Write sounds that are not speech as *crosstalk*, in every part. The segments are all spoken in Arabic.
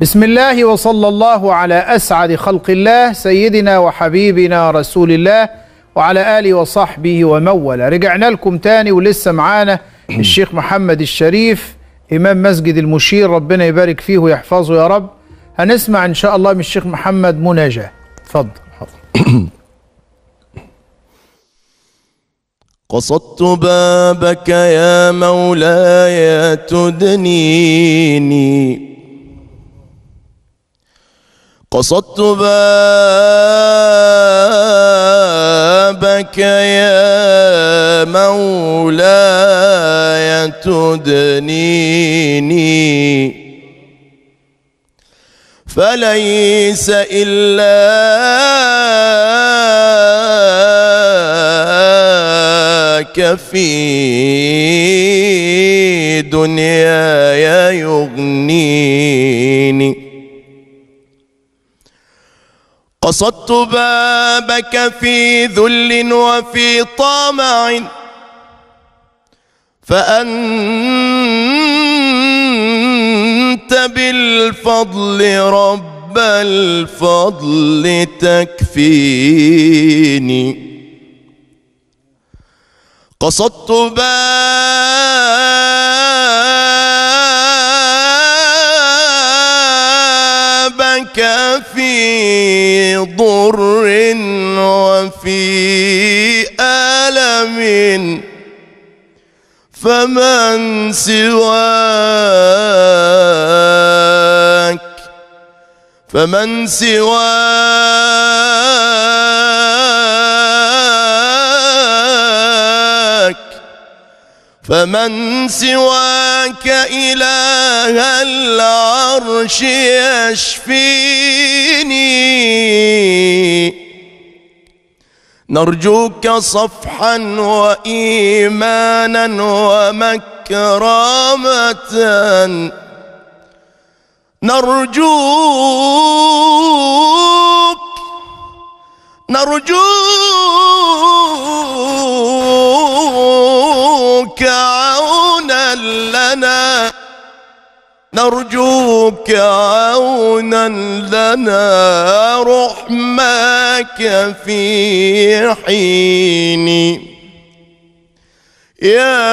بسم الله وصلى الله على أسعد خلق الله سيدنا وحبيبنا رسول الله وعلى آله وصحبه ومولى رجعنا لكم تاني ولسه معانا *clears throat* الشيخ محمد الشريف إمام مسجد المشير ربنا يبارك فيه ويحفظه يا رب. هنسمع إن شاء الله من الشيخ محمد مناجاة. اتفضل *clears throat* قصدت بابك يا مولاي تدنيني. قصدت بابك يا مولاي تدنيني. فليس إلا في دنياي قصدت بابك في ذل وفي طمع فأنت بالفضل رب الفضل تكفيني. قصدت بابك ضر وفي ألم. فمن سواك فمن سواك فمن سواك إله العرش يشفيني. نرجوك صفحا وإيمانا ومكرمة نرجوك نرجوك. نرجوك عونا لنا رحمك في حين يا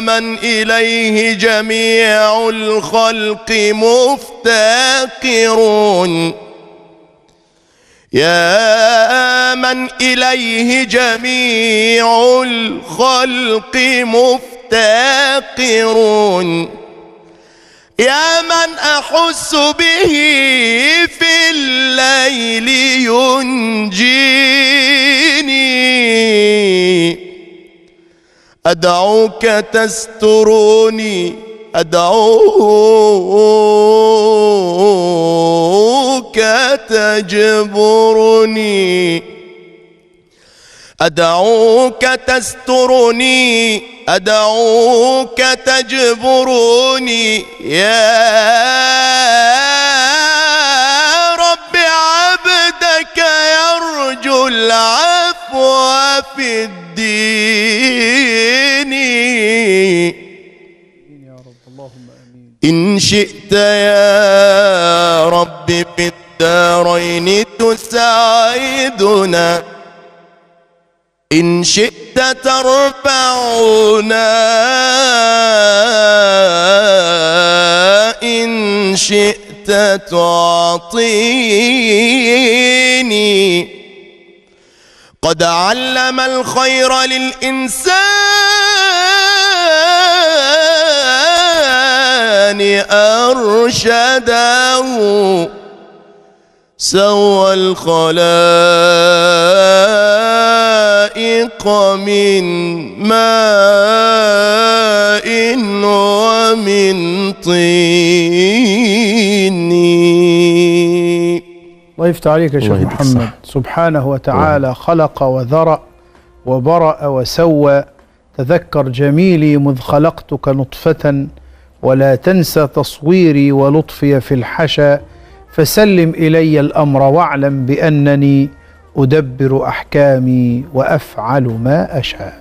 من إليه جميع الخلق مفتقرون. يا من إليه جميع الخلق مفتقرون. يا من أحس به في الليل ينجيني. أدعوك تسترني أدعوك تجبرني. أدعوك تسترني أدعوك تجبرني يا رب عبدك يرجو العفو في الدين. إن شئت يا رب في الدارين تساعدنا. إن شئت ترفعنا إن شئت تعطيني. قد علم الخير للإنسان أرشده. سوى الخلائق من ماء ومن طين. الله يفتح عليك يا شيخ الله محمد. الصحة. سبحانه وتعالى خلق وذرأ وبرأ وسوى. تذكر جميلي مذ خلقتك نطفة ولا تنسى تصويري ولطفي في الحشا. فسلم إلي الأمر واعلم بأنني أدبر أحكامي وأفعل ما أشاء.